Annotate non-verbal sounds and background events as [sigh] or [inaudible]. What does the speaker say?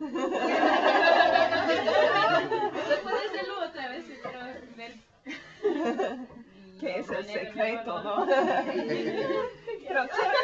no puede hacerlo otra vez, pero del... Que es el secreto, ¿no? Pero [laughs]